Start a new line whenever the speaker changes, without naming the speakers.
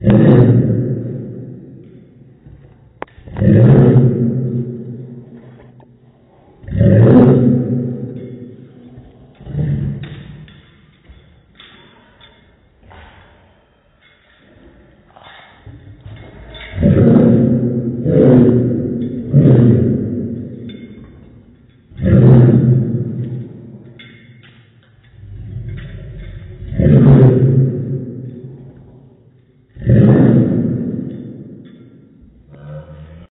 Amen